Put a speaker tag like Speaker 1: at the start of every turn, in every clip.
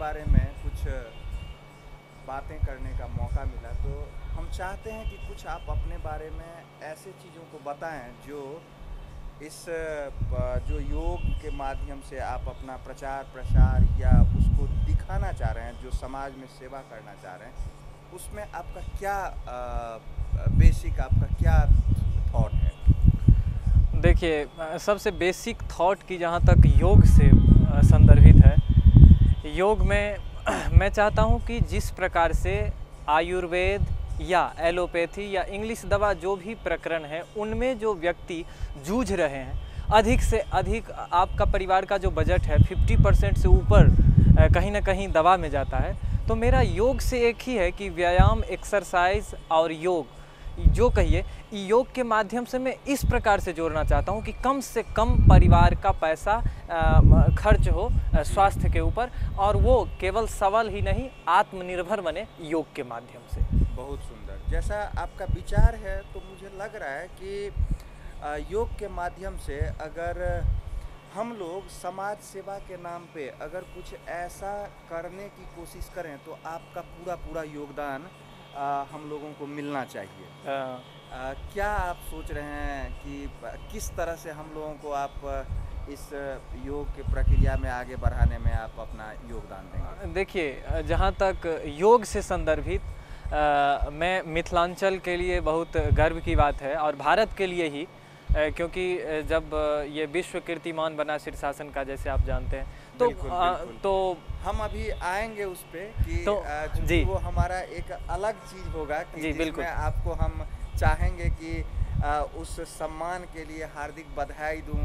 Speaker 1: बारे में कुछ बातें करने का मौका मिला तो हम चाहते हैं कि कुछ आप अपने बारे में ऐसे चीज़ों को बताएँ जो इस जो योग के माध्यम से आप अपना प्रचार, प्रसार या उसको दिखाना चाह रहे हैं, जो समाज में सेवा करना चाह रहे हैं, उसमें आपका क्या बेसिक आपका क्या थॉट है?
Speaker 2: देखिए सबसे बेसिक थॉट की जहाँ तक योग से संदर्भित है योग में, मैं चाहता हूँ कि जिस प्रकार से आयुर्वेद या एलोपैथी या इंग्लिश दवा जो भी प्रकरण है, उनमें जो व्यक्ति जूझ रहे हैं, अधिक से अधिक आपका परिवार का जो बजट है 50 परसेंट से ऊपर कहीं ना कहीं दवा में जाता है। तो मेरा योग से एक ही है कि व्यायाम, एक्सरसाइज और योग जो कहिए योग के माध्यम से मैं इस प्रकार से जोड़ना चाहता हूँ कि कम से कम परिवार का पैसा खर्च हो स्वास्थ्य के ऊपर और वो केवल सबल ही नहीं आत्मनिर्भर बने योग के माध्यम से।
Speaker 1: बहुत सुंदर। जैसा आपका विचार है तो मुझे लग रहा है कि योग के माध्यम से अगर हम लोग समाज सेवा के नाम पे अगर कुछ ऐसा करने की कोशिश करें तो आपका पूरा पूरा योगदान अ, हम लोगों को मिलना चाहिए।
Speaker 2: अ,
Speaker 1: क्या आप सोच रहे हैं कि किस तरह से हम लोगों को आप इस योग की प्रक्रिया में आगे बढ़ाने में आप अपना योगदान देंगे?
Speaker 2: देखिए जहाँ तक योग से संदर्भित मैं मिथिलांचल के लिए बहुत गर्व की बात है और भारत के लिए ही क्योंकि जब ये विश्व कीर्तिमान बना शीर्षासन का जैसे आप जानते हैं तो
Speaker 1: बिल्कुल,
Speaker 2: अ,
Speaker 1: बिल्कुल।
Speaker 2: तो
Speaker 1: हम अभी आएँगे उस पे कि
Speaker 2: तो, जी।
Speaker 1: वो हमारा एक अलग चीज़ होगा कि
Speaker 2: जी, बिल्कुल।
Speaker 1: आपको हम चाहेंगे कि अ, उस सम्मान के लिए हार्दिक बधाई दूँ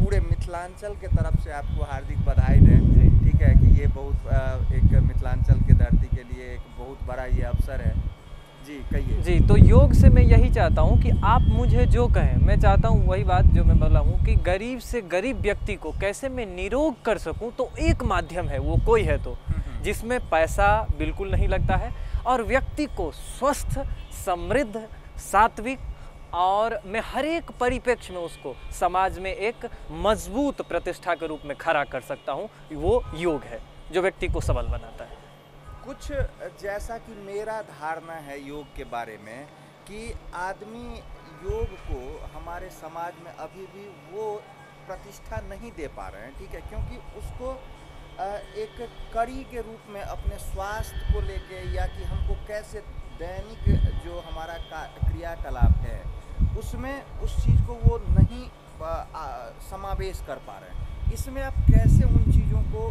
Speaker 1: पूरे मिथिलांचल के तरफ़ से आपको हार्दिक बधाई दें ठीक है कि ये बहुत एक मिथिलांचल के धरती के लिए एक बहुत बड़ा ये अवसर है जी कहिए
Speaker 2: जी तो योग से मैं यही चाहता हूँ कि आप मुझे जो कहें मैं चाहता हूँ वही बात जो मैं बोला हूँ कि गरीब से गरीब व्यक्ति को कैसे मैं निरोग कर सकूँ तो एक माध्यम है वो कोई है तो
Speaker 1: हम्म।
Speaker 2: जिसमें पैसा बिल्कुल नहीं लगता है और व्यक्ति को स्वस्थ समृद्ध सात्विक और मैं हर एक परिप्रेक्ष्य में उसको समाज में एक मज़बूत प्रतिष्ठा के रूप में खड़ा कर सकता हूँ वो योग है जो व्यक्ति को सबल बनाता है
Speaker 1: कुछ, जैसा कि मेरा धारणा है योग के बारे में, कि आदमी योग को हमारे समाज में अभी भी वो प्रतिष्ठा नहीं दे पा रहे हैं, ठीक है? क्योंकि उसको एक कड़ी के रूप में अपने स्वास्थ्य को लेके या कि हमको कैसे दैनिक जो हमारा क्रियाकलाप है, उसमें उस चीज़ को वो नहीं समावेश कर पा रहे हैं। इसमें आप कैसे उन चीज़ों को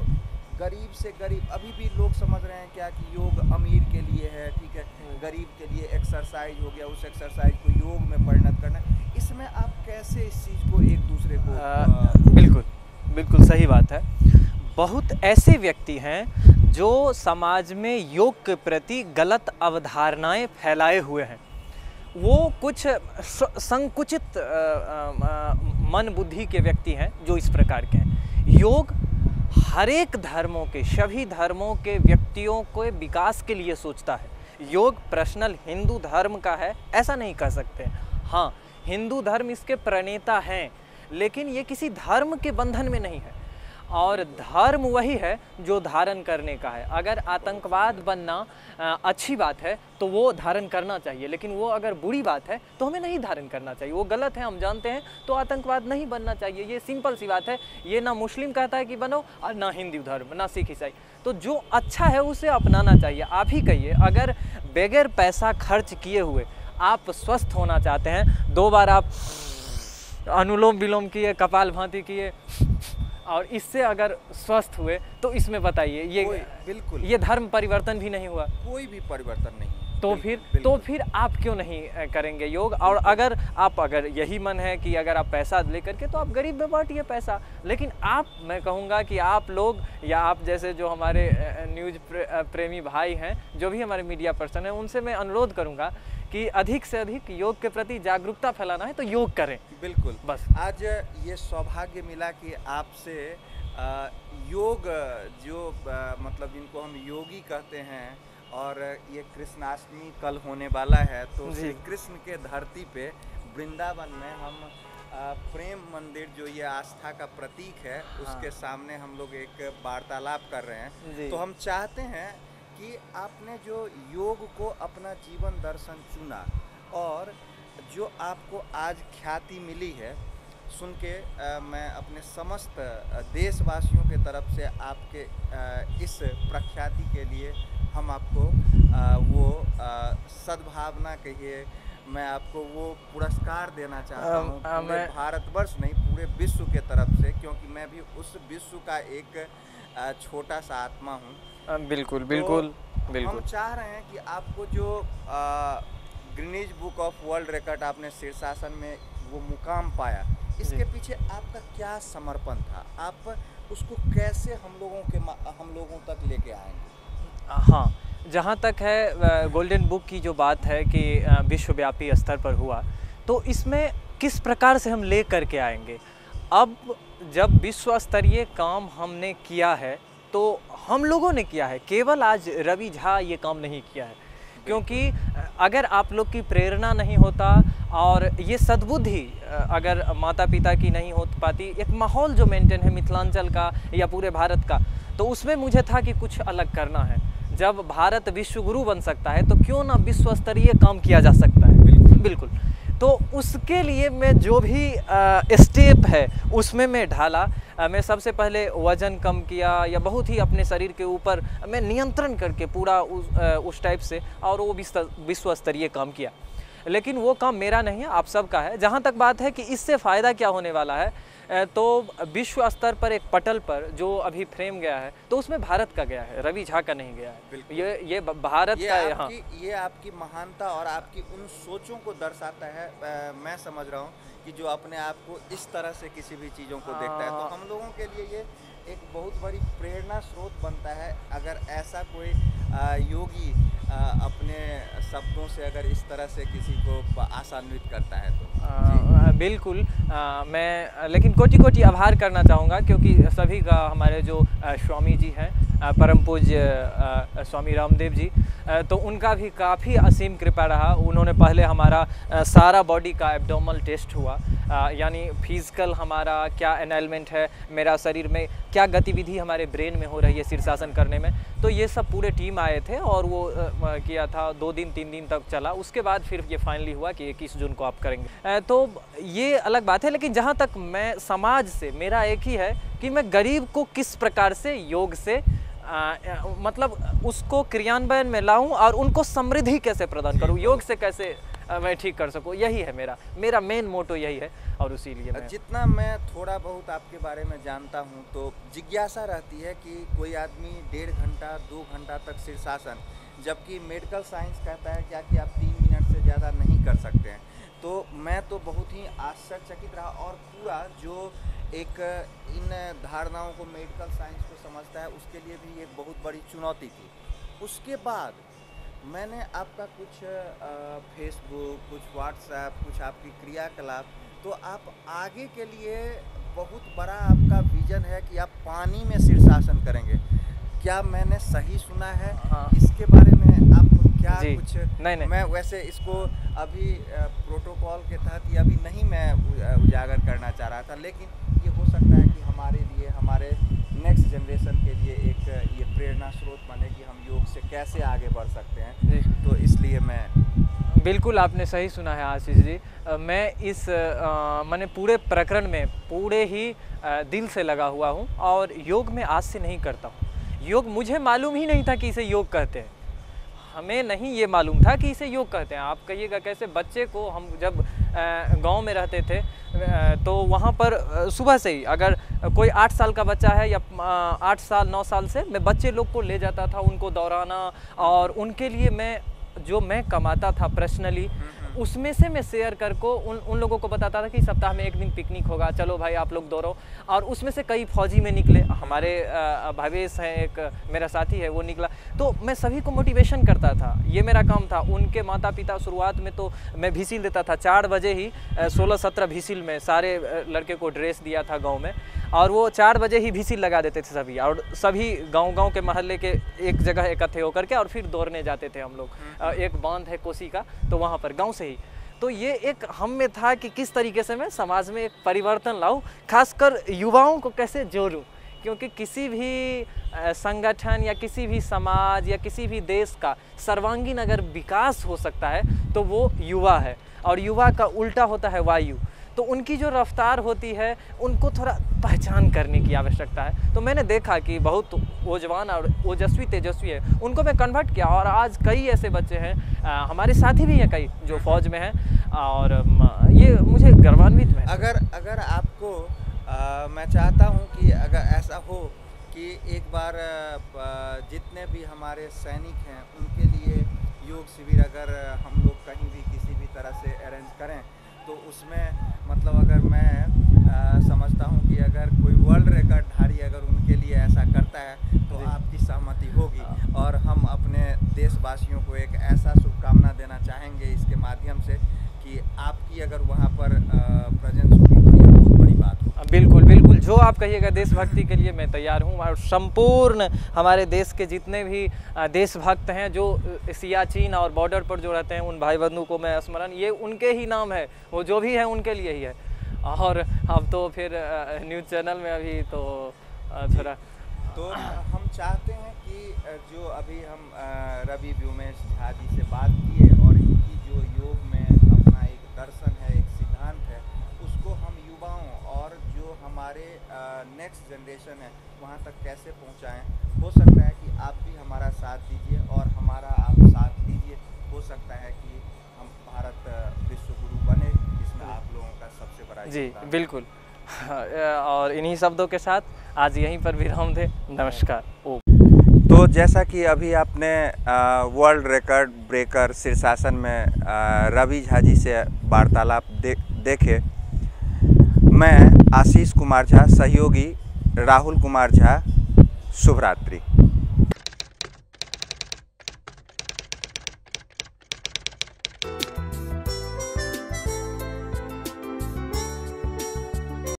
Speaker 1: गरीब से गरीब अभी भी लोग समझ रहे हैं क्या कि योग अमीर के लिए है ठीक है? गरीब के लिए एक्सरसाइज हो गया उस एक्सरसाइज को योग में परिणत करना इसमें आप कैसे इस चीज़ को एक दूसरे को
Speaker 2: अ, बिल्कुल बिल्कुल सही बात है। बहुत ऐसे व्यक्ति हैं जो समाज में योग के प्रति गलत अवधारणाएँ फैलाए हुए हैं। वो कुछ संकुचित मन बुद्धि के व्यक्ति हैं जो इस प्रकार के हैं। योग हर एक धर्मों के, सभी धर्मों के व्यक्तियों के विकास के लिए सोचता है। योग पर्सनल हिंदू धर्म का है, ऐसा नहीं कह सकते। हाँ हिंदू धर्म इसके प्रणेता हैं, लेकिन ये किसी धर्म के बंधन में नहीं है। और धर्म वही है जो धारण करने का है। अगर आतंकवाद बनना अच्छी बात है तो वो धारण करना चाहिए। लेकिन वो अगर बुरी बात है तो हमें नहीं धारण करना चाहिए। वो गलत है, हम जानते हैं तो आतंकवाद नहीं बनना चाहिए। ये सिंपल सी बात है। ये ना मुस्लिम कहता है कि बनो और ना हिंदू धर्म, ना सिख ईसाई। तो जो अच्छा है, उसे अपनाना चाहिए। आप ही कहिए, अगर बगैर पैसा खर्च किए हुए आप स्वस्थ होना चाहते हैं, दो बार आप अनुलोम विलोम किए कपाल भांति किए और इससे अगर स्वस्थ हुए तो इसमें बताइए ये
Speaker 1: बिल्कुल।
Speaker 2: ये धर्म परिवर्तन भी नहीं हुआ।
Speaker 1: कोई भी परिवर्तन नहीं।
Speaker 2: तो फिर तो फिर आप क्यों नहीं करेंगे योग? और अगर आप अगर यही मन है कि अगर आप पैसा लेकर के तो आप गरीब में बांटिए पैसा। लेकिन आप मैं कहूँगा कि आप लोग या आप जैसे जो हमारे न्यूज़ प्रेमी भाई हैं जो भी हमारे मीडिया पर्सन हैं उनसे मैं अनुरोध करूँगा कि अधिक से अधिक योग के प्रति जागरूकता फैलाना है तो योग करें।
Speaker 1: बिल्कुल।
Speaker 2: बस।
Speaker 1: आज ये सौभाग्य मिला कि आपसे योग जो मतलब जिनको हम योगी कहते हैं और ये कृष्णाष्टमी कल होने वाला है तो श्री कृष्ण के धरती पे वृंदावन में हम प्रेम मंदिर जो ये आस्था का प्रतीक है उसके सामने हम लोग एक वार्तालाप कर रहे हैं। तो हम चाहते हैं कि आपने जो योग को अपना जीवन दर्शन चुना और जो आपको आज ख्याति मिली है सुन के मैं अपने समस्त देशवासियों के तरफ़ से आपके अ, इस प्रख्याति के लिए हम आपको वो सद्भावना कहिए मैं आपको वो पुरस्कार देना चाहता हूँ पूरे भारतवर्ष नहीं पूरे विश्व के तरफ़ से क्योंकि मैं भी उस विश्व का एक छोटा सा आत्मा हूँ।
Speaker 2: अ, बिल्कुल
Speaker 1: तो
Speaker 2: बिल्कुल
Speaker 1: हम चाह रहे हैं कि आपको जो Guinness book of world record आपने शीर्षासन में वो मुकाम पाया इसके पीछे आपका क्या समर्पण था? आप उसको कैसे हम लोगों के हम लोगों तक लेके आएँगे?
Speaker 2: हाँ जहाँ तक है गोल्डन बुक की जो बात है कि विश्वव्यापी स्तर पर हुआ तो इसमें किस प्रकार से हम ले करके आएँगे? अब जब विश्व स्तरीय काम हमने किया है तो हम लोगों ने किया है। केवल आज रवि झा ये काम नहीं किया है। क्योंकि अगर आप लोग की प्रेरणा नहीं होता और ये सद्बुद्धि अगर माता पिता की नहीं हो पाती, एक माहौल जो मेंटेन है मिथिलांचल का या पूरे भारत का तो उसमें मुझे था कि कुछ अलग करना है। जब भारत विश्व गुरु बन सकता है तो क्यों ना विश्व स्तरीय काम किया जा सकता है?
Speaker 1: बिल्कुल।
Speaker 2: बिल्कुल। तो उसके लिए मैं जो भी स्टेप है उसमें मैं ढाला। मैं सबसे पहले वज़न कम किया या बहुत ही अपने शरीर के ऊपर मैं नियंत्रण करके पूरा उस, उस टाइप से और वो विश्व स्तरीय काम किया। लेकिन वो काम मेरा नहीं है आप सबका है। जहाँ तक बात है कि इससे फ़ायदा क्या होने वाला है तो विश्व स्तर पर एक पटल पर जो अभी फ्रेम गया है तो उसमें भारत का गया है रवि झा का नहीं गया है। ये ये भारत
Speaker 1: ये
Speaker 2: का है, हाँ
Speaker 1: आपकी ये आपकी महानता और आपकी उन सोचों को दर्शाता है मैं समझ रहा हूँ कि जो अपने आप को इस तरह से किसी भी चीज़ों को देखता है। तो
Speaker 2: हाँ।
Speaker 1: हम लोगों के लिए ये एक बहुत बड़ी प्रेरणा स्रोत बनता है अगर ऐसा कोई योगी अपने शब्दों से अगर इस तरह से किसी को आसान्वित करता है तो।
Speaker 2: अ, बिल्कुल अ, मैं लेकिन कोटि कोटि आभार करना चाहूँगा क्योंकि सभी का हमारे जो स्वामी जी हैं परम पूज्य स्वामी रामदेव जी तो उनका भी काफ़ी असीम कृपा रहा उन्होंने पहले हमारा सारा बॉडी का एब्डोमल टेस्ट हुआ यानी फ़िज़िकल हमारा क्या एनालमेंट है मेरा शरीर में क्या गतिविधि हमारे ब्रेन में हो रही है शीर्षासन करने में? तो ये सब पूरे टीम आए थे और वो किया था दो दिन तीन दिन तक चला। उसके बाद फिर ये फाइनली हुआ कि इक्कीस जून को आप करेंगे। तो ये अलग बात है लेकिन जहाँ तक मैं समाज से मेरा एक ही है कि मैं गरीब को किस प्रकार से योग से अ, मतलब उसको क्रियान्वयन में लाऊं और उनको समृद्धि कैसे प्रदान करूँ योग से कैसे मैं ठीक कर सकूँ। यही है मेरा। मेरा मेन मोटो यही है और उसी लिए मैं
Speaker 1: जितना मैं थोड़ा बहुत आपके बारे में जानता हूँ तो जिज्ञासा रहती है कि कोई आदमी डेढ़ घंटा दो घंटा तक शीर्षासन जबकि मेडिकल साइंस कहता है क्या कि आप तीन मिनट से ज़्यादा नहीं कर सकते हैं। तो मैं तो बहुत ही आश्चर्यचकित रहा और पूरा जो एक इन धारणाओं को मेडिकल साइंस को समझता है उसके लिए भी एक बहुत बड़ी चुनौती थी। उसके बाद मैंने आपका कुछ फेसबुक कुछ व्हाट्सएप कुछ आपकी क्रियाकलाप तो आप आगे के लिए बहुत बड़ा आपका विजन है कि आप पानी में शीर्षासन करेंगे क्या मैंने सही सुना है
Speaker 2: हाँ।
Speaker 1: इसके बारे में आप क्या। कुछ
Speaker 2: नहीं, नहीं।
Speaker 1: मैं वैसे इसको अभी प्रोटोकॉल के तहत ये अभी नहीं मैं उजागर करना चाह रहा था लेकिन ये हो सकता है कि हमारे लिए हमारे नेक्स्ट जनरेशन के लिए एक ये प्रेरणा स्रोत बने कि हम योग से कैसे आगे बढ़ सकते हैं इसलिए मैं।
Speaker 2: बिल्कुल आपने सही सुना है आशीष जी। मैं इस मैंने पूरे प्रकरण में पूरे ही दिल से लगा हुआ हूँ और योग में आज से नहीं करता हूँ। योग मुझे मालूम ही नहीं था कि इसे योग कहते हैं। हमें नहीं ये मालूम था कि इसे योग कहते हैं। आप कहिएगा कैसे बच्चे को हम जब गाँव में रहते थे तो वहाँ पर सुबह से ही अगर कोई आठ साल का बच्चा है या आठ साल, नौ साल से मैं बच्चे लोग को ले जाता था, उनको दौड़ाना और उनके लिए मैं जो मैं कमाता था पर्सनली उसमें से मैं शेयर कर को उन उन लोगों को बताता था कि सप्ताह में एक दिन पिकनिक होगा चलो भाई आप लोग दौड़ो। और उसमें से कई फौजी में निकले हमारे भावेश हैं एक मेरा साथी है वो निकला। तो मैं सभी को मोटिवेशन करता था ये मेरा काम था। उनके माता पिता शुरुआत में तो मैं भिसिल देता था चार बजे ही सोलह सत्रह भिसिल में सारे लड़के को ड्रेस दिया था गाँव में। और वो चार बजे ही भिसिल लगा देते थे सभी और सभी गाँव गाँव के मोहल्ले के एक जगह इकट्ठे होकर के और फिर दौड़ने जाते थे हम लोग। एक बाँध है कोसी का तो वहाँ पर गाँव से ही। तो ये एक हम में था कि किस तरीके से मैं समाज में एक परिवर्तन लाऊँ खासकर युवाओं को कैसे जोड़ूँ? क्योंकि किसी भी संगठन या किसी भी समाज या किसी भी देश का सर्वांगीण अगर विकास हो सकता है तो वो युवा है। और युवा का उल्टा होता है वायु। तो उनकी जो रफ्तार होती है उनको थोड़ा पहचान करने की आवश्यकता है। तो मैंने देखा कि बहुत ओजवान और ओजस्वी तेजस्वी है। उनको मैं कन्वर्ट किया और आज कई ऐसे बच्चे हैं हमारे साथी भी हैं कई जो फौज में हैं और ये मुझे गर्वान्वित है
Speaker 1: अगर अगर आपको आ, मैं चाहता हूँ कि अगर ऐसा हो कि एक बार जितने भी हमारे सैनिक हैं उनके लिए योग शिविर अगर हम लोग कहीं भी किसी भी तरह से अरेंज करें तो उसमें मतलब अगर मैं आ, समझता हूँ कि अगर कोई वर्ल्ड रिकॉर्ड धारी अगर उनके लिए ऐसा करता है तो आपकी सहमति होगी हाँ। और हम अपने देशवासियों को एक ऐसा शुभकामना देना चाहेंगे इसके माध्यम से कि आपकी अगर वहाँ पर प्रेजेंस होगी
Speaker 2: बिल्कुल बिल्कुल जो आप कहिएगा देशभक्ति के लिए मैं तैयार हूँ और संपूर्ण हमारे देश के जितने भी देशभक्त हैं जो सियाचिन और बॉर्डर पर जो रहते हैं उन भाई बंधु को मैं स्मरण ये उनके ही नाम है वो जो भी है उनके लिए ही है। और अब तो फिर न्यूज़ चैनल में अभी तो थोड़ा
Speaker 1: तो हम चाहते हैं कि जो अभी हम रवि व्योमेश झा जी से बात किए और इनकी जो योग में अपना एक दर्शन है एक सिद्धांत है उसको हम युवाओं और जो हमारे नेक्स्ट जनरेशन है वहाँ तक कैसे पहुँचाएँ? हो सकता है कि आप भी हमारा साथ दीजिए और हमारा आप साथ दीजिए। हो सकता है कि हम भारत विश्व गुरु बने इसमें आप लोगों का सबसे बड़ा
Speaker 2: जी बिल्कुल। और इन्हीं शब्दों के साथ आज यहीं पर विराम थे नमस्कार। ओ।
Speaker 1: तो जैसा कि अभी आपने वर्ल्ड रिकॉर्ड ब्रेकर शीर्षासन में रवि झा जी से वार्तालाप दे, देखे मैं आशीष कुमार झा सहयोगी राहुल कुमार झा शुभ रात्रि